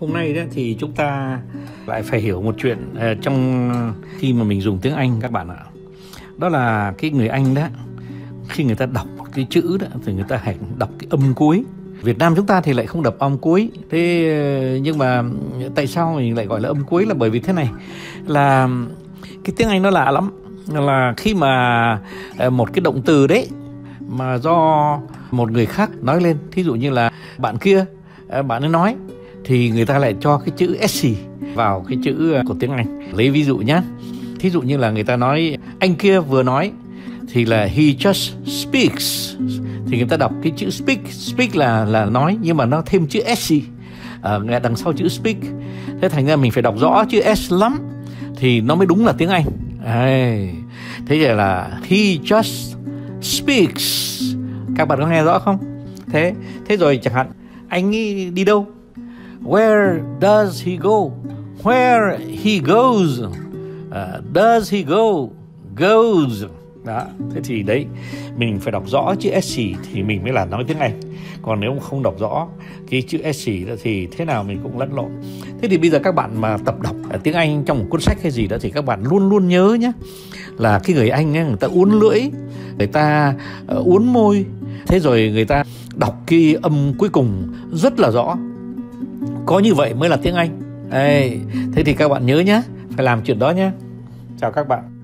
Hôm nay đó thì chúng ta lại phải hiểu một chuyện ờ, trong khi mà mình dùng tiếng Anh các bạn ạ. Đó là cái người Anh đó, khi người ta đọc cái chữ đó, thì người ta hãy đọc cái âm cuối. Việt Nam chúng ta thì lại không đọc âm cuối. Thế ờ, nhưng mà tại sao mình lại gọi là âm cuối là bởi vì thế này, là cái tiếng Anh nó lạ lắm là khi mà ờ, một cái động từ đấy mà do một người khác nói lên, thí dụ như là bạn kia bạn ấy nói thì người ta lại cho cái chữ sc vào cái chữ ờ, của tiếng Anh. Lấy ví dụ nhé. Thí dụ như là người ta nói anh kia vừa nói thì là he just speaks thì người ta đọc cái chữ speak speak là là nói nhưng mà nó thêm chữ sc ở à, đằng sau chữ speak thế thành ra mình phải đọc rõ chữ s lắm thì nó mới đúng là tiếng Anh. Đây. Thế vậy là he just speaks. Các bạn có nghe rõ không? Thế thế rồi chẳng hạn anh ấy đi đâu Where does he go? Where he goes? Uh, does he go? Goes. Đó, thế thì đấy mình phải đọc rõ chữ SC thì mình mới là nói tiếng Anh. Còn nếu không đọc rõ cái chữ SC thì thế nào mình cũng lẫn lộn. Thế thì bây giờ các bạn mà tập đọc à, tiếng Anh trong một cuốn sách hay gì đó thì các bạn luôn luôn nhớ nhé là cái người Anh ấy, người ta uốn lưỡi, người ta ờ, uốn môi, thế rồi người ta đọc cái âm cuối cùng rất là rõ có như vậy mới là tiếng Anh. Ê, thế thì các bạn nhớ nhé phải làm chuyện đó nhé chào các bạn.